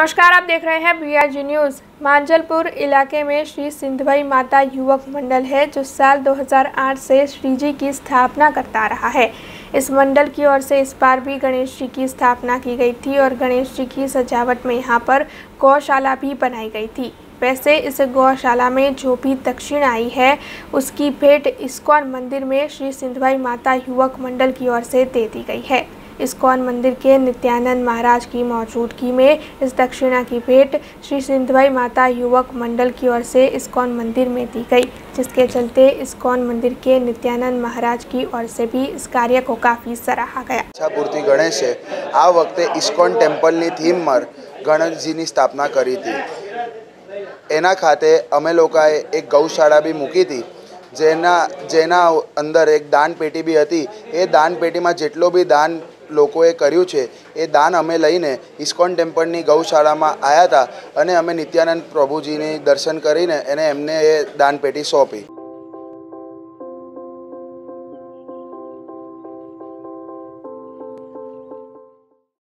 नमस्कार, आप देख रहे हैं बीआरजी न्यूज़ मांजलपुर इलाके में श्री सिंधवई माता युवक मंडल है, जो साल 2008 से श्री जी की स्थापना करता रहा है। इस मंडल की ओर से इस बार भी गणेश जी की स्थापना की गई थी और गणेश जी की सजावट में यहाँ पर गौशाला भी बनाई गई थी। वैसे इस गौशाला में जो भी दक्षिण आई है, उसकी भेंट इस्कॉन मंदिर में श्री सिंधवाई माता युवक मंडल की ओर से दे दी गई है। इस्कॉन मंदिर के नित्यानंद महाराज की मौजूदगी में इस दक्षिणा की भेंट श्री सिंधवाई माता युवक मंडल की ओर से इस्कॉन मंदिर में दी गई जिसके चलते इस्कॉन मंदिर के नित्यानंद महाराज की ओर से भी इस कार्य को काफ़ी सराहा गया ઈચ્છાપૂર્તિ ગણેશે આ વખતે ઇસ્કોન ટેમ્પલની થીમમાં ગણેશજીની સ્થાપના કરી હતી એના ખાતે અમે લોકોએ એક ગૌશાળા બી મૂકી હતી જેના જેના અંદર એક દાન પેટી બી હતી એ દાન પેટીમાં જેટલો બી દાન લોકોએ કર્યું છે, એ દાન અમે લઈને ઇસ્કોન ટેમ્પલની ગૌશાળામાં આવ્યા હતા અને અમે નિત્યાનંદ પ્રભુજીની દર્શન કરીને એને એમને એ દાનપેટી સોંપી.